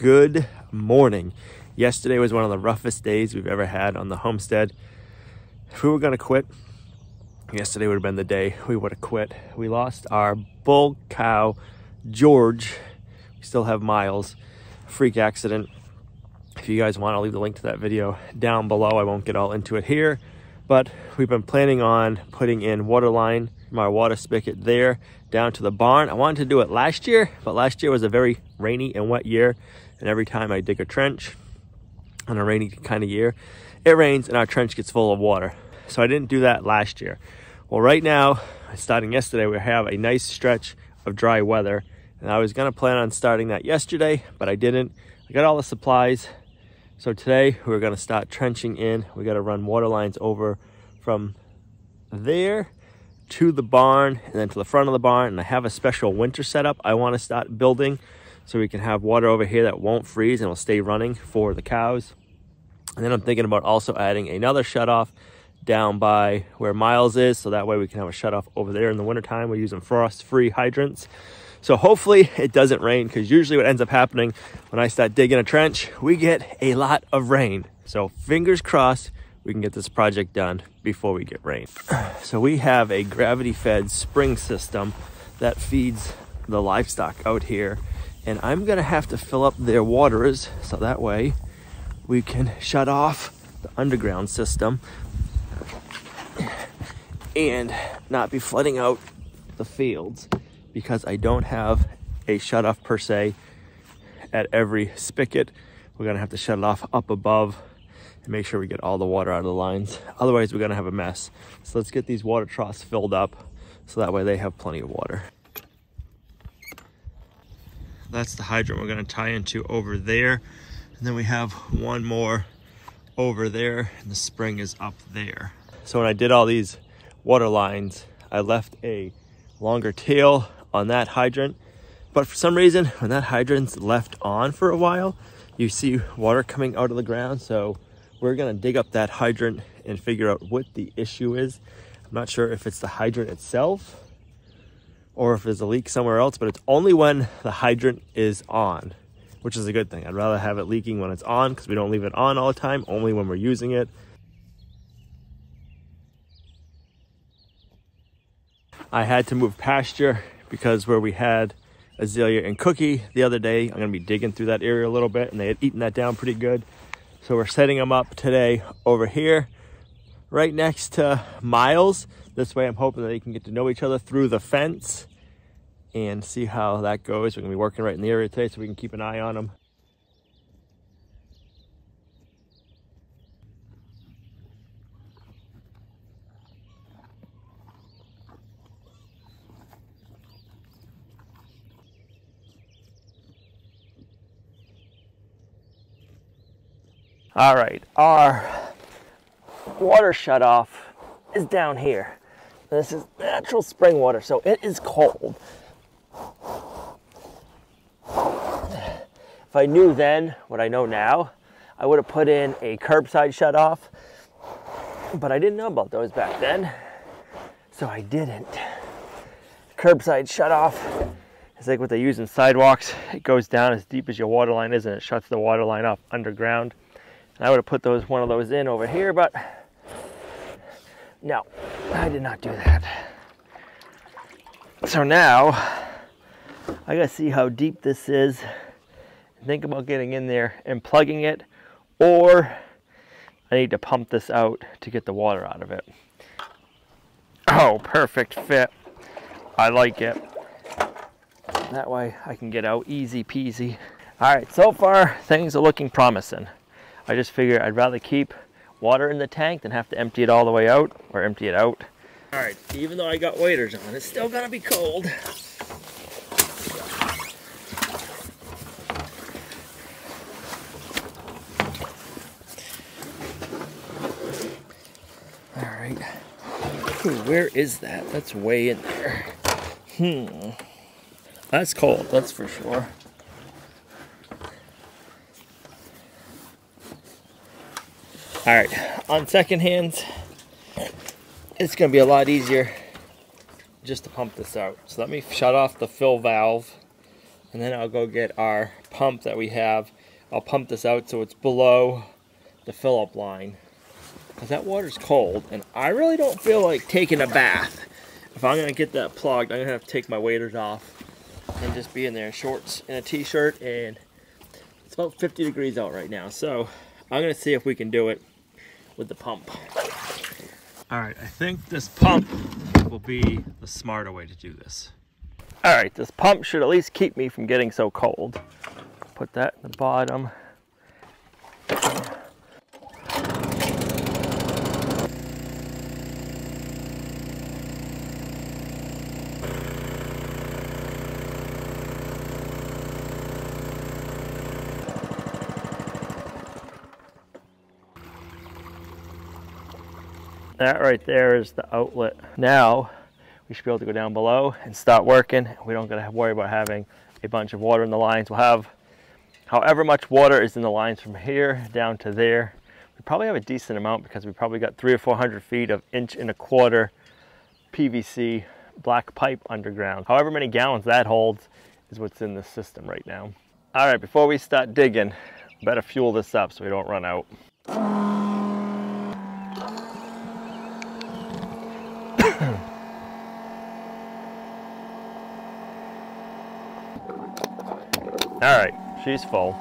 good morning. Yesterday was one of the roughest days we've ever had on the homestead. If we were gonna quit, yesterday would have been the day we would have quit. We lost our bull cow, George. We still have Miles. Freak accident. If you guys want, I'll leave the link to that video down below. I won't get all into it here, but we've been planning on putting in water line, my water spigot there down to the barn. I wanted to do it last year, but last year was a very rainy and wet year. And every time I dig a trench on a rainy kind of year, it rains and our trench gets full of water. So I didn't do that last year. Well, right now, starting yesterday, we have a nice stretch of dry weather. And I was gonna plan on starting that yesterday, but I didn't. I got all the supplies. So today we're gonna start trenching in. We gotta run water lines over from there to the barn and then to the front of the barn. And I have a special winter setup I wanna start building so we can have water over here that won't freeze and will stay running for the cows. And then I'm thinking about also adding another shutoff down by where Miles is, so that way we can have a shutoff over there in the wintertime. We're using frost-free hydrants. So hopefully it doesn't rain because usually what ends up happening when I start digging a trench, we get a lot of rain. So fingers crossed we can get this project done before we get rain. So we have a gravity fed spring system that feeds the livestock out here. And I'm gonna have to fill up their waters so that way we can shut off the underground system and not be flooding out the fields because I don't have a shut off per se at every spigot. We're gonna have to shut it off up above and make sure we get all the water out of the lines. Otherwise, we're gonna have a mess. So let's get these water troughs filled up so that way they have plenty of water. That's the hydrant we're gonna tie into over there. And then we have one more over there and the spring is up there. So when I did all these water lines, I left a longer tail on that hydrant. But for some reason, when that hydrant's left on for a while, you see water coming out of the ground. So we're gonna dig up that hydrant and figure out what the issue is. I'm not sure if it's the hydrant itself or if there's a leak somewhere else, but it's only when the hydrant is on, which is a good thing. I'd rather have it leaking when it's on because we don't leave it on all the time, only when we're using it. I had to move pasture because where we had Azalea and Cookie the other day, I'm gonna be digging through that area a little bit and they had eaten that down pretty good. So we're setting them up today over here, right next to Miles. This way I'm hoping that they can get to know each other through the fence and see how that goes. We're gonna be working right in the area today so we can keep an eye on them. All right, our water shut off is down here. This is natural spring water, so it is cold. If I knew then what I know now, I would have put in a curbside shut off, but I didn't know about those back then, so I didn't. Curbside shut off is like what they use in sidewalks. It goes down as deep as your water line is and it shuts the water line off underground. I would have put those one of those in over here, but no, I did not do that. So now I gotta see how deep this is. Think about getting in there and plugging it, or I need to pump this out to get the water out of it. Oh, perfect fit. I like it. That way I can get out easy peasy. All right, so far things are looking promising. I just figure I'd rather keep water in the tank than have to empty it all the way out or empty it out. All right, even though I got waders on, it's still gonna be cold. All right, Ooh, where is that? That's way in there. Hmm, that's cold, that's for sure. All right, on second hands, it's gonna be a lot easier just to pump this out. So let me shut off the fill valve and then I'll go get our pump that we have. I'll pump this out so it's below the fill-up line. Because that water's cold, and I really don't feel like taking a bath. If I'm going to get that plugged, I'm to have to take my waders off and just be in there in shorts and a t-shirt, and it's about 50 degrees out right now. So I'm going to see if we can do it with the pump. All right, I think this pump will be the smarter way to do this. All right, this pump should at least keep me from getting so cold. Put that in the bottom. That right there is the outlet. Now we should be able to go down below and start working. We don't gotta worry about having a bunch of water in the lines. We'll have however much water is in the lines from here down to there. We probably have a decent amount because we probably got three or 400 feet of inch and a quarter PVC black pipe underground. However many gallons that holds is what's in the system right now. All right, before we start digging, better fuel this up so we don't run out. All right, she's full.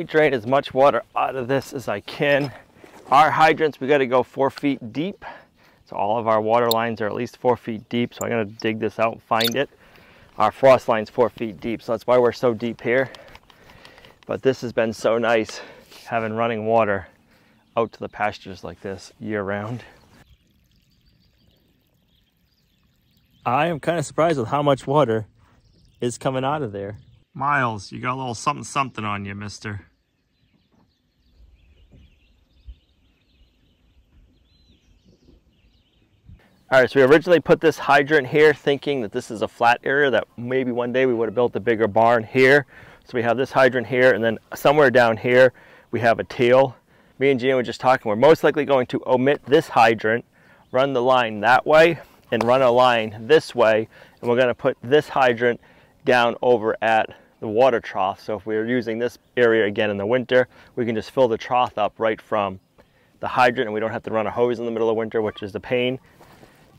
Me drain as much water out of this as I can. Our hydrants, we gotta go four feet deep. So all of our water lines are at least four feet deep. So I'm gonna dig this out and find it. Our frost line's four feet deep, so that's why we're so deep here. But this has been so nice having running water out to the pastures like this year round. I am kind of surprised with how much water is coming out of there. Miles, you got a little something something on you, mister. All right, so we originally put this hydrant here thinking that this is a flat area that maybe one day we would have built a bigger barn here. So we have this hydrant here and then somewhere down here we have a tail. Me and Gina were just talking, we're most likely going to omit this hydrant, run the line that way and run a line this way. And we're gonna put this hydrant down over at the water trough. So if we are using this area again in the winter, we can just fill the trough up right from the hydrant and we don't have to run a hose in the middle of winter, which is the pain.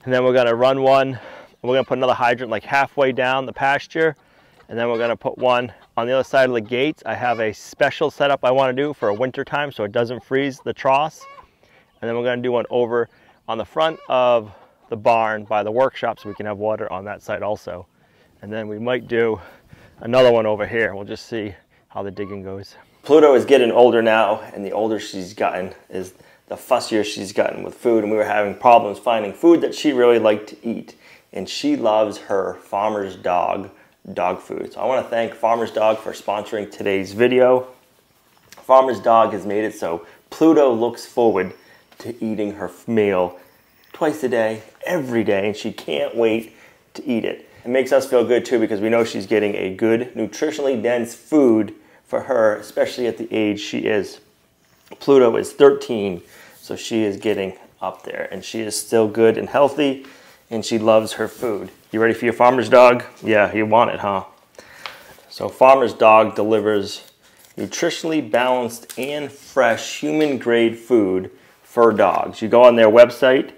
And then we're gonna run one, we're gonna put another hydrant like halfway down the pasture. And then we're gonna put one on the other side of the gates. I have a special setup I wanna do for a winter time so it doesn't freeze the troughs. And then we're gonna do one over on the front of the barn by the workshop so we can have water on that side also. And then we might do another one over here. We'll just see how the digging goes. Pluto is getting older now, and the older she's gotten is the fussier she's gotten with food, and we were having problems finding food that she really liked to eat. And she loves her Farmer's Dog dog food. So I want to thank Farmer's Dog for sponsoring today's video. Farmer's Dog has made it so Pluto looks forward to eating her meal twice a day, every day, and she can't wait to eat it. It makes us feel good too because we know she's getting a good, nutritionally dense food for her, especially at the age she is. Pluto is 13, so she is getting up there and she is still good and healthy and she loves her food. You ready for your farmer's dog? Yeah, you want it, huh? So farmer's dog delivers nutritionally balanced and fresh human grade food for dogs. You go on their website,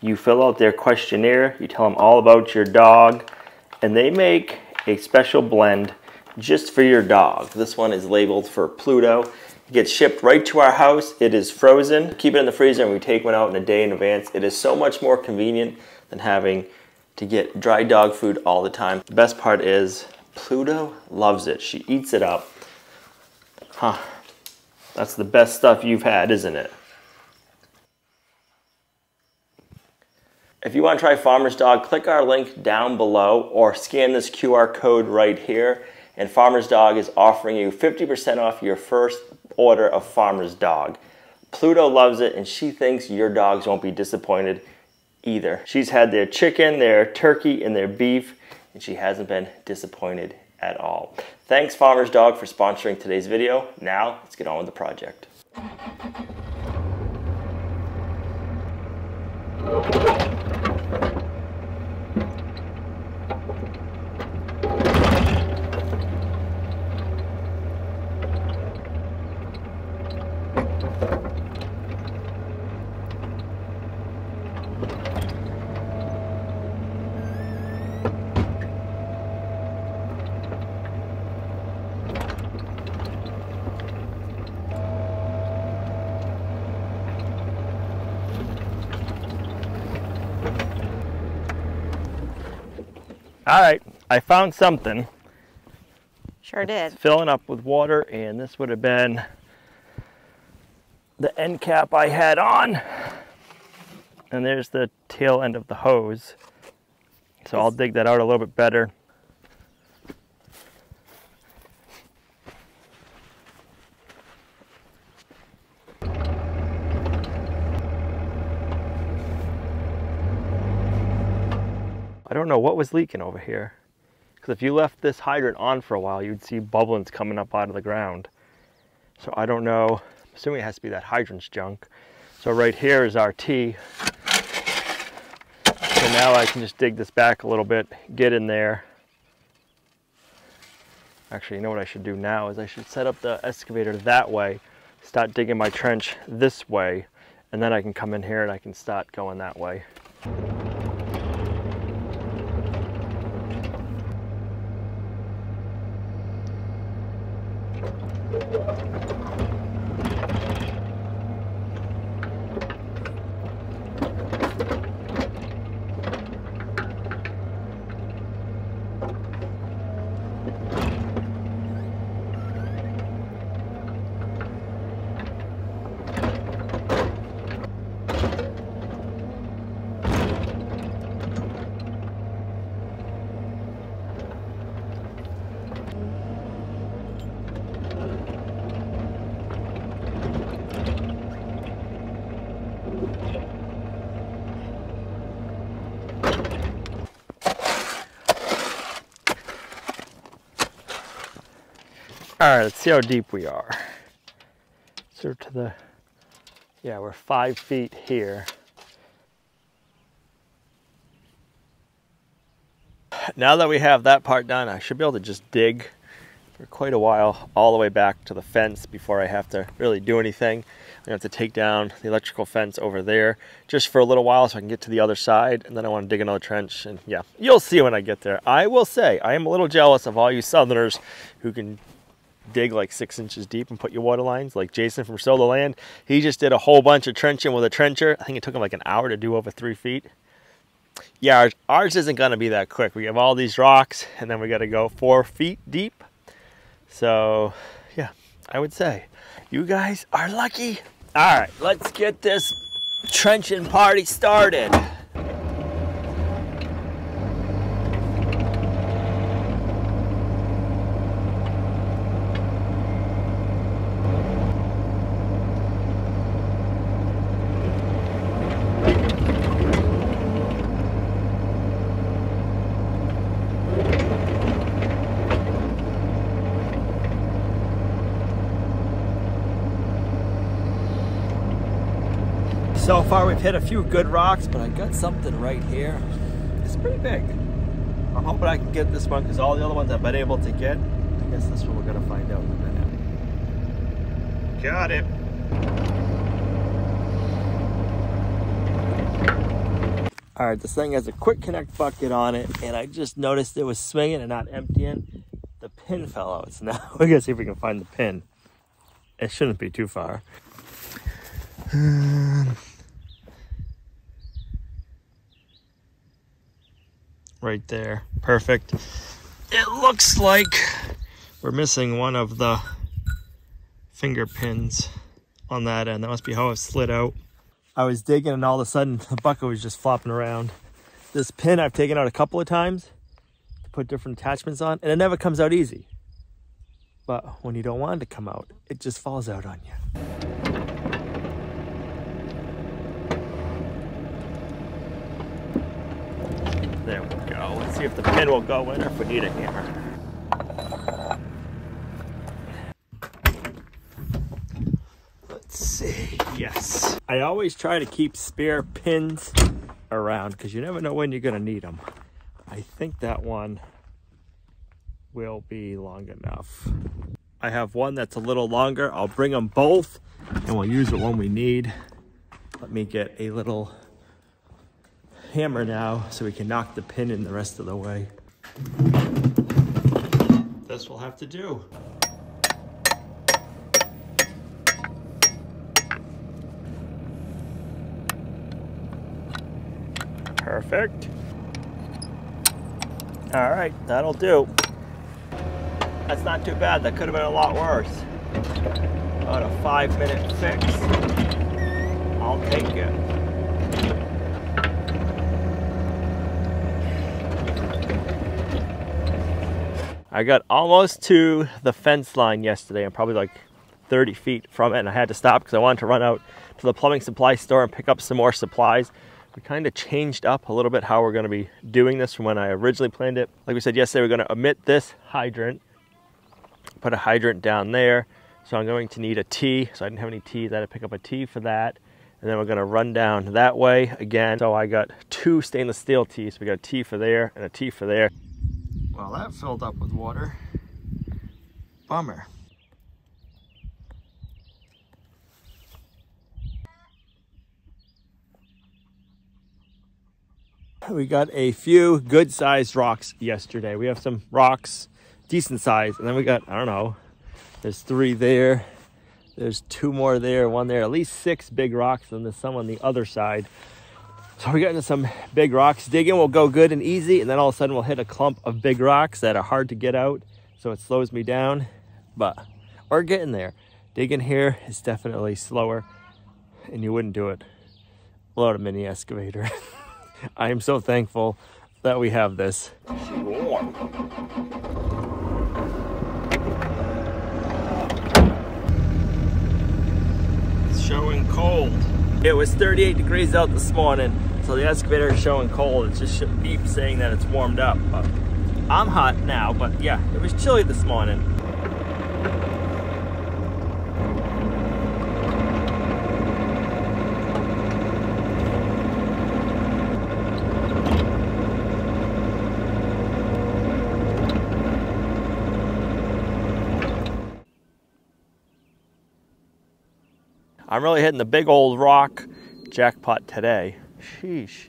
you fill out their questionnaire, you tell them all about your dog, and they make a special blend just for your dog. This one is labeled for Pluto. It gets shipped right to our house. It is frozen. Keep it in the freezer and we take one out in a day in advance. It is so much more convenient than having to get dry dog food all the time. The best part is Pluto loves it. She eats it up. Huh. That's the best stuff you've had, isn't it? If you want to try Farmer's Dog, click our link down below or scan this QR code right here. And Farmer's Dog is offering you 50% off your first order of Farmer's Dog. Pluto loves it and she thinks your dogs won't be disappointed either. She's had their chicken, their turkey, and their beef, and she hasn't been disappointed at all. Thanks Farmer's Dog for sponsoring today's video. Now, let's get on with the project. All right, I found something. Sure did. It's filling up with water, and this would have been the end cap I had on. And there's the tail end of the hose. So I'll dig that out a little bit better. Don't know what was leaking over here. Because if you left this hydrant on for a while, you'd see bubblings coming up out of the ground. So I don't know, I'm assuming it has to be that hydrant's junk. So right here is our T. So now I can just dig this back a little bit, get in there. Actually, you know what I should do now is I should set up the excavator that way, start digging my trench this way, and then I can come in here and I can start going that way. Let's see how deep we are. So to the, yeah, we're five feet here. Now that we have that part done, I should be able to just dig for quite a while all the way back to the fence before I have to really do anything. I'm gonna have to take down the electrical fence over there just for a little while so I can get to the other side and then I want to dig another trench and yeah, you'll see when I get there. I will say I am a little jealous of all you southerners who can dig like six inches deep and put your water lines like Jason from Solar Land. He just did a whole bunch of trenching with a trencher. I think it took him like an hour to do over three feet. Yeah, ours, ours isn't gonna be that quick. We have all these rocks and then we gotta go four feet deep. So yeah, I would say you guys are lucky. All right, let's get this trenching party started. So far we've hit a few good rocks, but I got something right here. It's pretty big. I'm hoping I can get this one because all the other ones I've been able to get. I guess this one we're gonna find out in a minute. Got it. All right, this thing has a quick connect bucket on it, and I just noticed it was swinging and not emptying. The pin fell out, so now we're gonna see if we can find the pin. It shouldn't be too far. right there. Perfect. It looks like we're missing one of the finger pins on that end. That must be how it slid out. I was digging and all of a sudden the bucket was just flopping around. This pin I've taken out a couple of times to put different attachments on and it never comes out easy. But when you don't want it to come out, it just falls out on you. There we go. Let's see if the pin will go in or if we need a hammer. Let's see. Yes. I always try to keep spare pins around because you never know when you're going to need them. I think that one will be long enough. I have one that's a little longer. I'll bring them both and we'll use it when we need. Let me get a little hammer now so we can knock the pin in the rest of the way. This will have to do. Perfect. All right, that'll do. That's not too bad. That could have been a lot worse. About a five minute fix. I'll take it. I got almost to the fence line yesterday. I'm probably like 30 feet from it and I had to stop because I wanted to run out to the plumbing supply store and pick up some more supplies we kind of changed up a little bit how we're going to be doing this from when I originally planned it. Like we said yesterday, we're going to omit this hydrant, put a hydrant down there. So I'm going to need a T. So I didn't have any T's. I had to pick up a T for that. And then we're going to run down that way again. So I got two stainless steel T's. We got a T for there and a T for there. Well, that filled up with water. Bummer. we got a few good sized rocks yesterday. We have some rocks, decent size, and then we got, I don't know, there's three there. There's two more there, one there, at least six big rocks, and there's some on the other side. So we're getting some big rocks. Digging will go good and easy, and then all of a sudden we'll hit a clump of big rocks that are hard to get out, so it slows me down. But we're getting there. Digging here is definitely slower, and you wouldn't do it without a mini excavator. I am so thankful that we have this. It's showing cold. It was 38 degrees out this morning, so the excavator is showing cold. It's just beep saying that it's warmed up. But I'm hot now, but yeah, it was chilly this morning. I'm really hitting the big old rock jackpot today. Sheesh.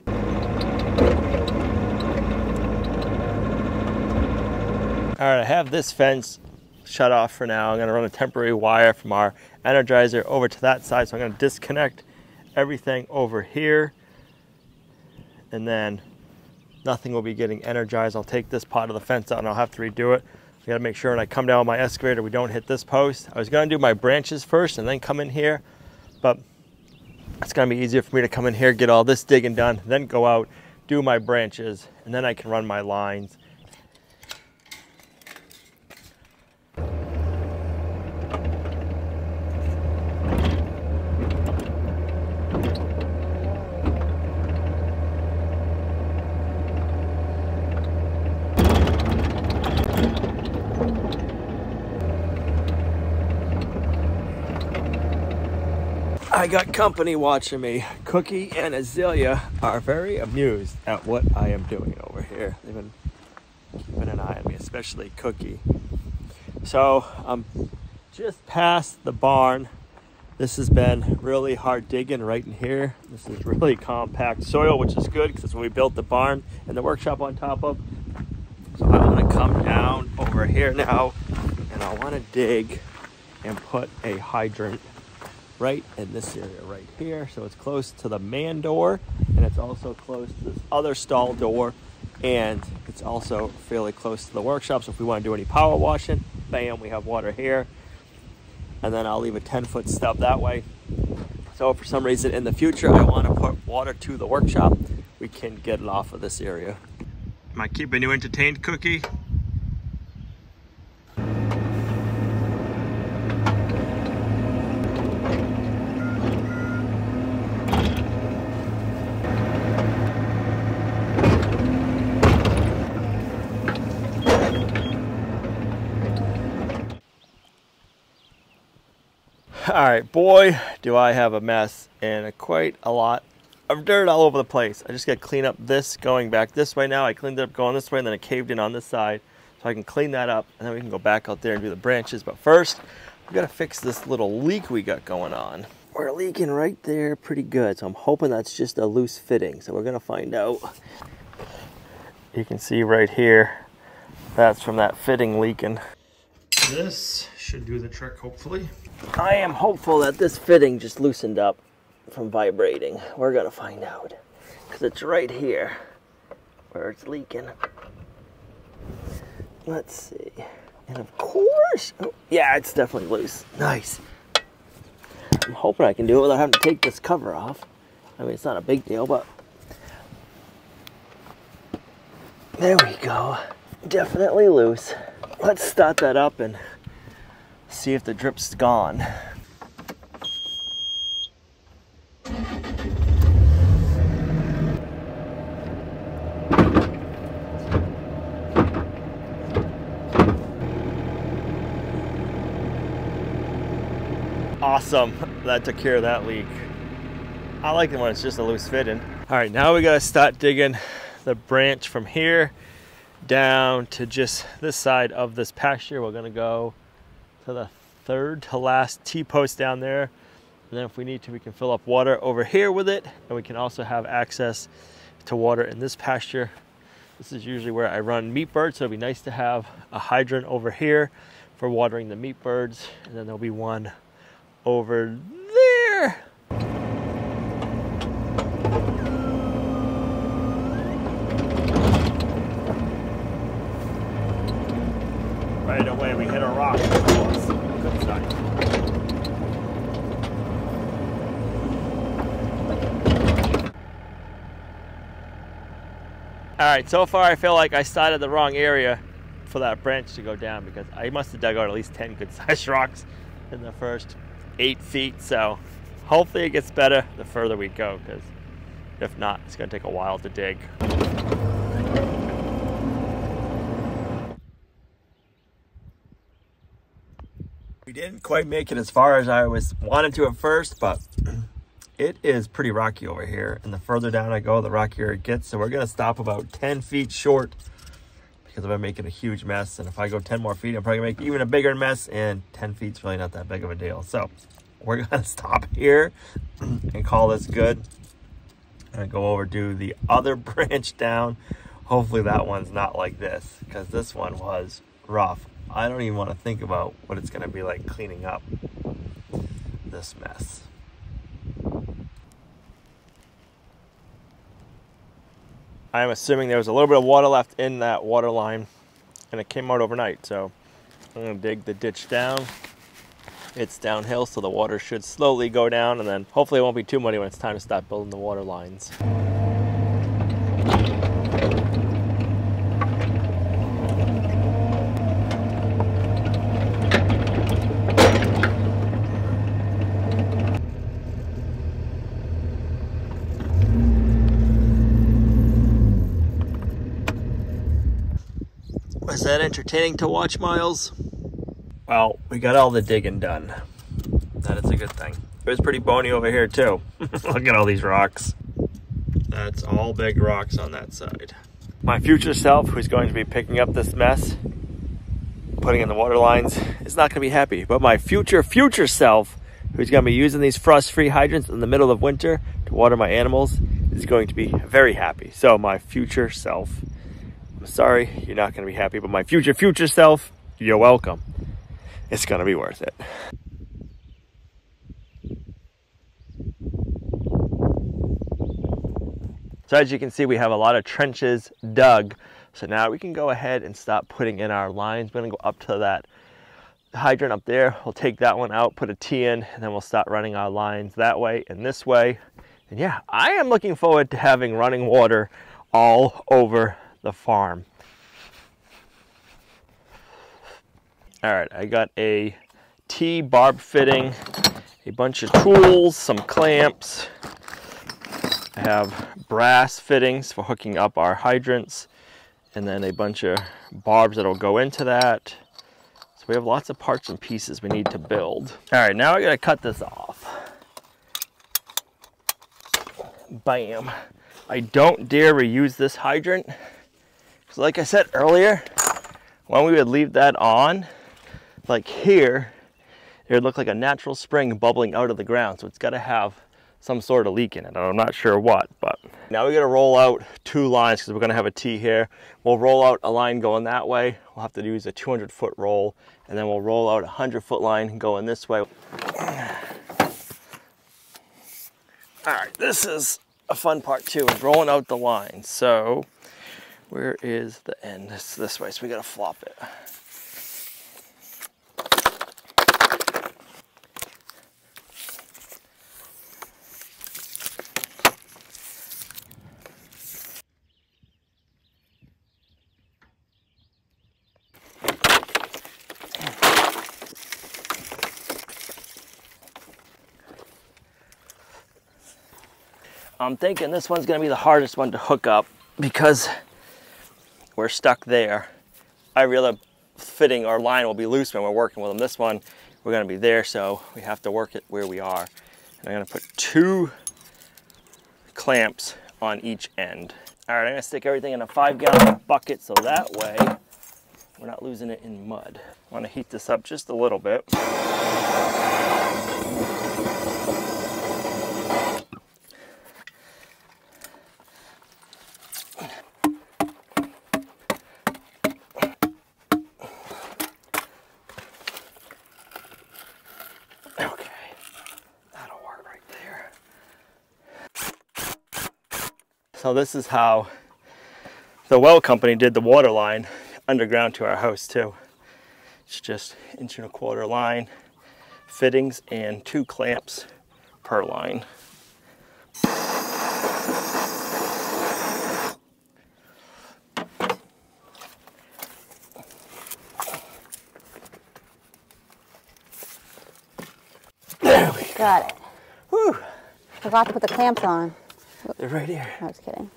All right, I have this fence shut off for now. I'm gonna run a temporary wire from our energizer over to that side. So I'm gonna disconnect everything over here and then nothing will be getting energized. I'll take this part of the fence out and I'll have to redo it. I gotta make sure when I come down with my excavator, we don't hit this post. I was gonna do my branches first and then come in here but it's gonna be easier for me to come in here, get all this digging done, then go out, do my branches, and then I can run my lines I got company watching me. Cookie and Azalea are very amused at what I am doing over here. They've been keeping an eye on me, especially Cookie. So I'm just past the barn. This has been really hard digging right in here. This is really compact soil, which is good because what we built the barn and the workshop on top of. So I want to come down over here now and I want to dig and put a hydrant right in this area right here. So it's close to the man door and it's also close to this other stall door and it's also fairly close to the workshop. So if we want to do any power washing, bam, we have water here. And then I'll leave a 10 foot stub that way. So for some reason in the future, I want to put water to the workshop. We can get it off of this area. Am I keeping you entertained, Cookie? All right, boy, do I have a mess and quite a lot of dirt all over the place. I just got to clean up this going back this way now. I cleaned it up going this way and then it caved in on this side. So I can clean that up and then we can go back out there and do the branches. But first, we got to fix this little leak we got going on. We're leaking right there pretty good. So I'm hoping that's just a loose fitting. So we're going to find out. You can see right here, that's from that fitting leaking. This should do the trick, hopefully. I am hopeful that this fitting just loosened up from vibrating. We're gonna find out. Because it's right here where it's leaking. Let's see. And of course, oh, yeah, it's definitely loose. Nice. I'm hoping I can do it without having to take this cover off. I mean, it's not a big deal, but there we go. Definitely loose. Let's start that up and see if the drip's gone. Awesome, that took care of that leak. I like it when it's just a loose fitting. All right, now we gotta start digging the branch from here down to just this side of this pasture. We're gonna go to the third to last T-post down there. And then if we need to, we can fill up water over here with it. And we can also have access to water in this pasture. This is usually where I run meat birds. So it'd be nice to have a hydrant over here for watering the meat birds. And then there'll be one over there. Right away, we hit a rock. Good sign. All right, so far I feel like I started the wrong area for that branch to go down because I must have dug out at least 10 good sized rocks in the first eight feet. So hopefully it gets better the further we go because if not, it's gonna take a while to dig. We didn't quite make it as far as I was wanted to at first, but it is pretty rocky over here. And the further down I go, the rockier it gets. So we're gonna stop about 10 feet short because I'm making a huge mess. And if I go 10 more feet, I'm probably gonna make even a bigger mess. And 10 feet's really not that big of a deal. So we're gonna stop here and call this good. And go over to the other branch down. Hopefully that one's not like this because this one was rough. I don't even want to think about what it's going to be like cleaning up this mess. I'm assuming there was a little bit of water left in that water line and it came out overnight. So I'm to dig the ditch down. It's downhill, so the water should slowly go down and then hopefully it won't be too muddy when it's time to start building the water lines. That entertaining to watch, Miles? Well, we got all the digging done. That is a good thing. It was pretty bony over here too. Look at all these rocks. That's all big rocks on that side. My future self, who's going to be picking up this mess, putting in the water lines, is not going to be happy. But my future, future self, who's going to be using these frost-free hydrants in the middle of winter to water my animals, is going to be very happy. So my future self, sorry, you're not going to be happy, but my future, future self, you're welcome. It's going to be worth it. So as you can see, we have a lot of trenches dug. So now we can go ahead and start putting in our lines. We're gonna go up to that hydrant up there. We'll take that one out, put a T in, and then we'll start running our lines that way and this way. And yeah, I am looking forward to having running water all over the farm. All right, I got a T-barb fitting, a bunch of tools, some clamps. I have brass fittings for hooking up our hydrants, and then a bunch of barbs that'll go into that. So we have lots of parts and pieces we need to build. All right, now I gotta cut this off. Bam. I don't dare reuse this hydrant. Because like I said earlier, when we would leave that on, like here, it would look like a natural spring bubbling out of the ground. So it's got to have some sort of leak in it. I'm not sure what, but now we got to roll out two lines because we're going to have a T here. We'll roll out a line going that way. We'll have to use a 200 foot roll and then we'll roll out a 100 foot line going this way. All right, this is a fun part too, is rolling out the line. So where is the end? It's this way, so we got to flop it. I'm thinking this one's gonna be the hardest one to hook up because we're stuck there. I realize fitting our line will be loose when we're working with them. This one, we're gonna be there, so we have to work it where we are. And I'm gonna put two clamps on each end. All right, I'm gonna stick everything in a five gallon bucket so that way we're not losing it in mud. I wanna heat this up just a little bit. So this is how the well company did the water line underground to our house too. It's just inch and a quarter line, fittings and two clamps per line. There we go. Got it. Whew. Forgot to put the clamps on. They're right here. I was kidding.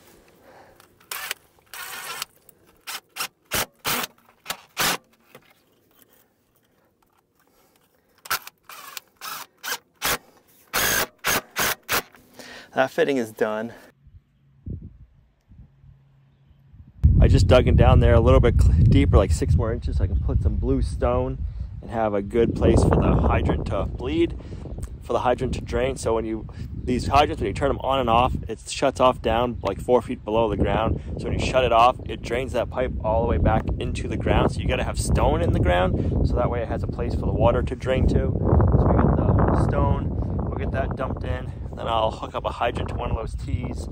That fitting is done. I just dug it down there a little bit deeper, like six more inches, so I can put some blue stone and have a good place for the hydrant to bleed, for the hydrant to drain. So when you these hydrants, when you turn them on and off, it shuts off down like four feet below the ground. So when you shut it off, it drains that pipe all the way back into the ground. So you got to have stone in the ground, so that way it has a place for the water to drain to. So we got the stone. We'll get that dumped in. Then I'll hook up a hydrant to one of those T's.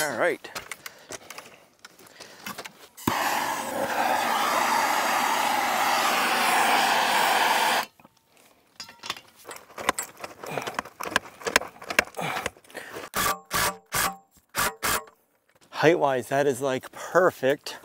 All right. Height wise, that is like perfect.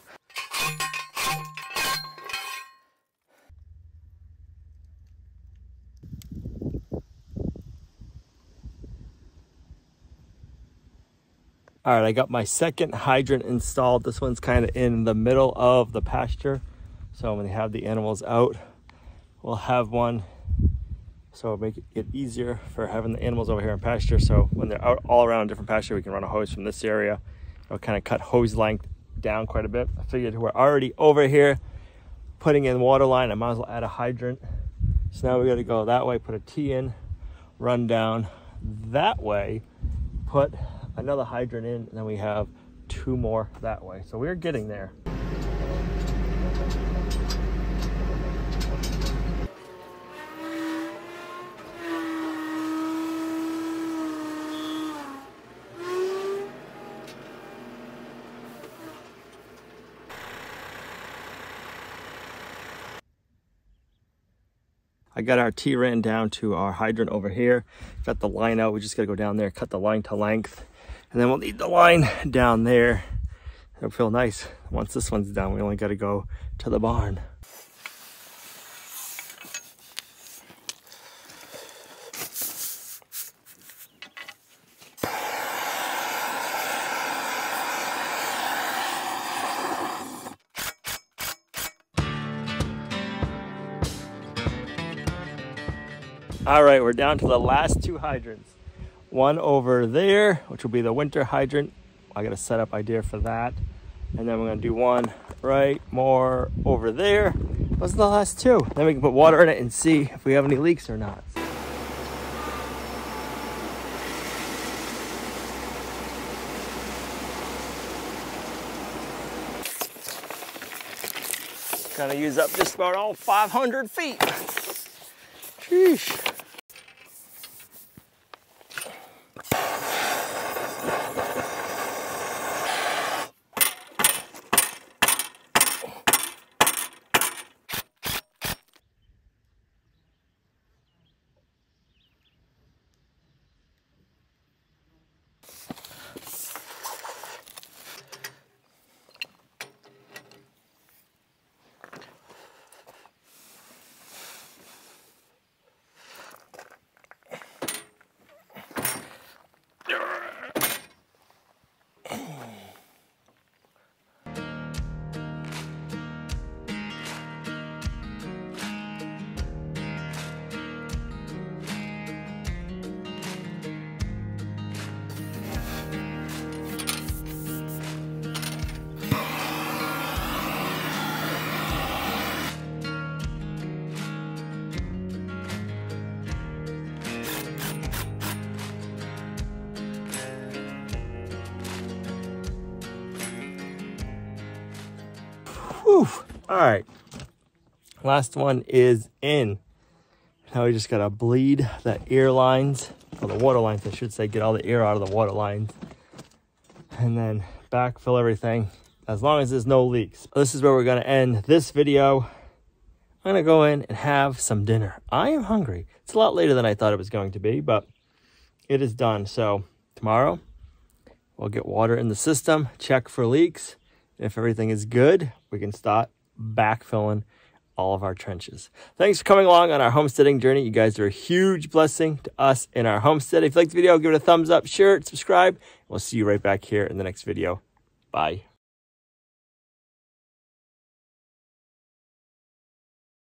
All right, I got my second hydrant installed. This one's kind of in the middle of the pasture. So when they have the animals out, we'll have one. So make it easier for having the animals over here in pasture. So when they're out all around different pasture, we can run a hose from this area. It'll kind of cut hose length down quite a bit. I figured we're already over here putting in water line. I might as well add a hydrant. So now we got to go that way, put a T in, run down that way, put another hydrant in, and then we have two more that way. So we're getting there. I got our T ran down to our hydrant over here. Got the line out. We just got to go down there, cut the line to length. And then we'll need the line down there. It'll feel nice. Once this one's done, we only got to go to the barn. All right, we're down to the last two hydrants. One over there, which will be the winter hydrant. I got a setup idea for that. And then we're gonna do one right more over there. Those are the last two. Then we can put water in it and see if we have any leaks or not. Gonna use up just about all 500 feet. Sheesh. All right. Last one is in. Now we just gotta bleed the air lines, or the water lines, I should say, get all the air out of the water lines. And then backfill everything as long as there's no leaks. This is where we're gonna end this video. I'm gonna go in and have some dinner. I am hungry. It's a lot later than I thought it was going to be, but it is done. So tomorrow we'll get water in the system, check for leaks. If everything is good, we can start backfilling all of our trenches. Thanks for coming along on our homesteading journey. You guys are a huge blessing to us in our homestead. If you liked the video, give it a thumbs up, share it, subscribe. We'll see you right back here in the next video. Bye.